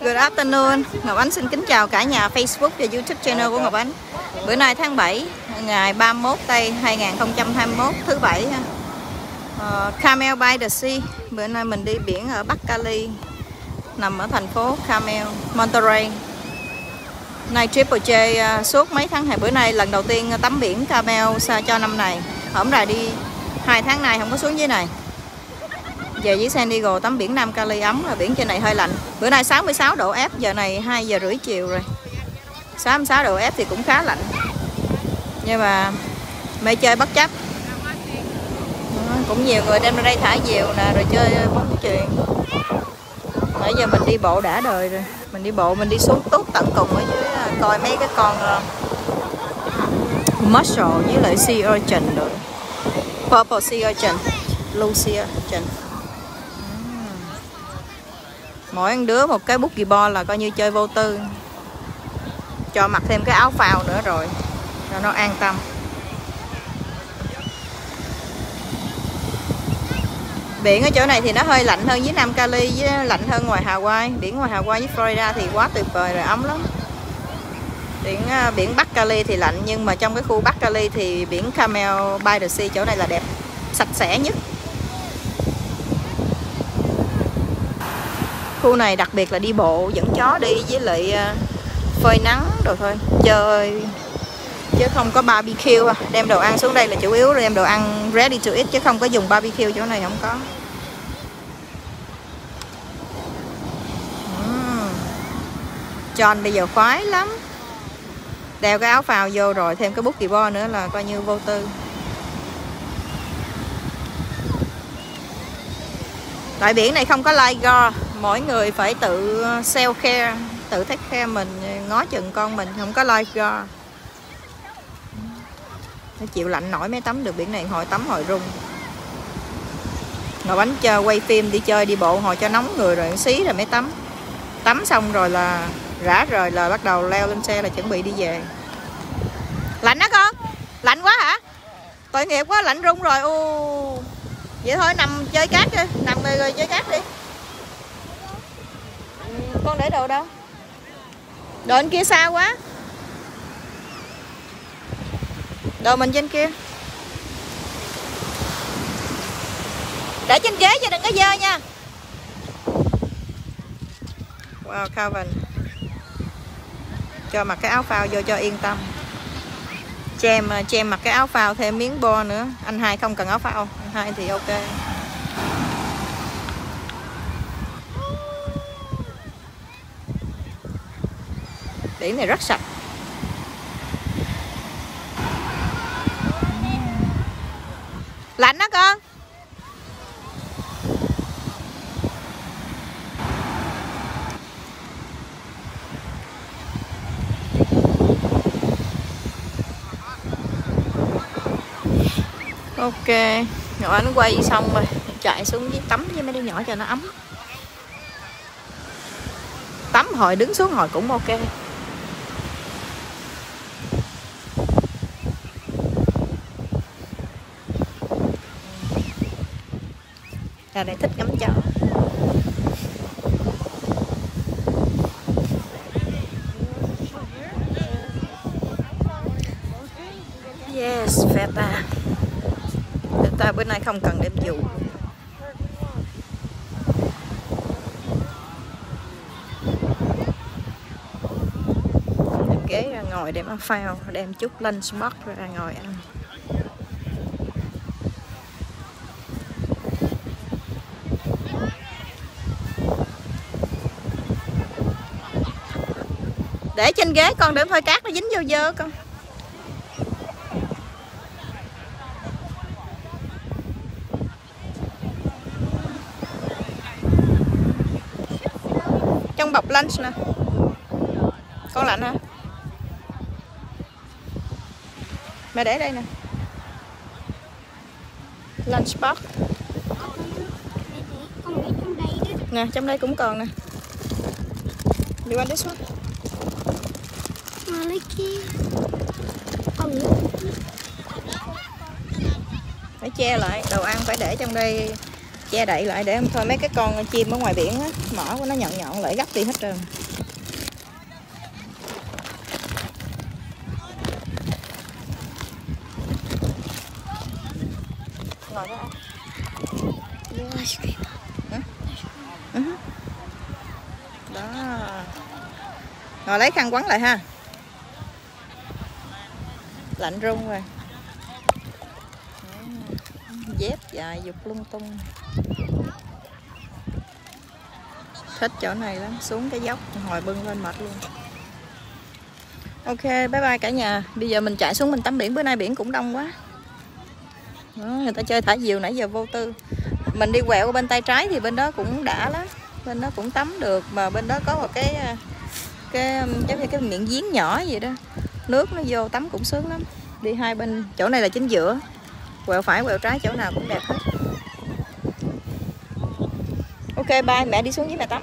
Good afternoon. Ngọc Ánh xin kính chào cả nhà Facebook và YouTube channel của Ngọc Ánh. Bữa nay tháng 7, ngày 31 tây 2021 thứ bảy ha. Uh, Camel by the Sea. Bữa nay mình đi biển ở Bắc Cali, nằm ở thành phố Camel, Monterey. Nay Triple J uh, suốt mấy tháng này bữa nay lần đầu tiên tắm biển Camel cho năm này. Hổm rồi đi hai tháng nay không có xuống dưới này về với San Diego tắm biển Nam Cali ấm là biển trên này hơi lạnh. Bữa nay 66 độ F giờ này 2 giờ rưỡi chiều rồi. 66 độ F thì cũng khá lạnh. Nhưng mà mê chơi bất chấp. Cũng nhiều người đem ra đây thả diều nè rồi chơi bóng chuyền. Nãy giờ mình đi bộ đã đời rồi. Mình đi bộ mình đi xuống tút tận cùng ở dưới à, coi mấy cái con à, uh, mussel với lại sea urchin rồi purple sea urchin blue sea urchin mỗi đứa một cái bút ghi bo là coi như chơi vô tư. Cho mặc thêm cái áo phao nữa rồi, cho nó an tâm. Biển ở chỗ này thì nó hơi lạnh hơn với Nam Cali với lạnh hơn ngoài Hawaii biển ngoài Hawaii với Florida thì quá tuyệt vời rồi ấm lắm. Biển à, biển Bắc Cali thì lạnh nhưng mà trong cái khu Bắc Cali thì biển Camel by the Sea, chỗ này là đẹp, sạch sẽ nhất. Khu này, đặc biệt là đi bộ, dẫn chó đi với lại à, phơi nắng đồ thôi. Chơi, chứ không có barbecue à. đem đồ ăn xuống đây là chủ yếu rồi đem đồ ăn ready to eat, chứ không có dùng barbecue chỗ này không có. Uhm. John bây giờ khoái lắm. Đeo cái áo phao vô rồi, thêm cái bút kỳ bo nữa là coi như vô tư. Tại biển này không có light mỗi người phải tự ờ, self care tự take care mình ngó chừng con mình không có life go nó chịu lạnh nổi mới tắm được biển này hồi tắm hồi rung. Ngồi bánh chơi quay phim đi chơi đi bộ hồi cho nóng người rồi xí rồi mới tắm tắm xong rồi là rã rời là bắt đầu leo lên xe là chuẩn bị đi về. Lạnh đó con? Lạnh quá hả? Tội nghiệp quá lạnh rung rồi. U vậy thôi nằm chơi cát đi nằm rồi, rồi chơi cát đi con để đồ đâu? Đồ anh kia xa quá. Đồ mình trên kia. Để trên ghế cho đừng có dơ nha. Wow Calvin. Cho mặc cái áo phao vô cho yên tâm. Chem, chem mặc cái áo phao thêm miếng bo nữa. Anh hai không cần áo phao. Anh hai thì ok. Biển này rất sạch. Lạnh đó con. Ok, nhỏ anh quay xong rồi, chạy xuống dưới tắm với mấy đứa nhỏ cho nó ấm. Tắm hồi đứng xuống hồi cũng ok. Là để thích ngắm chợ. Yes, feta Feta bữa nay không cần đem dù ghế ra ngồi để ăn phao Đem chút lunchbox ra ngồi ăn. Để trên ghế con để phơi cát nó dính vô dơ con. Trong bọc lunch nè. Con lạnh hả? Mẹ để đây nè. Lunch box. Nè trong đây cũng còn nè. Đi qua this one phải che lại đồ ăn phải để trong đây che đậy lại để thôi mấy cái con chim ở ngoài biển á mỏ của nó nhọn nhọn lại gấp đi hết trơn. Ngồi đó đó. Ngồi lấy khăn quấn lại ha lạnh run rồi. Dép dài dục lung tung. Thích chỗ này lắm xuống cái dốc hồi bưng lên mệt luôn. Ok bye bye cả nhà. Bây giờ mình chạy xuống mình tắm biển bữa nay biển cũng đông quá. Đó, người ta chơi thả diều nãy giờ vô tư. Mình đi quẹo bên tay trái thì bên đó cũng đã lắm. Bên đó cũng tắm được mà bên đó có một cái à, cái um, giống như cái miệng giếng nhỏ vậy đó nước nó vô tắm cũng sướng lắm. Đi hai bên, chỗ này là chính giữa. Quẹo phải, quẹo trái, chỗ nào cũng đẹp hết. Ok, bye, mẹ đi xuống với mẹ tắm.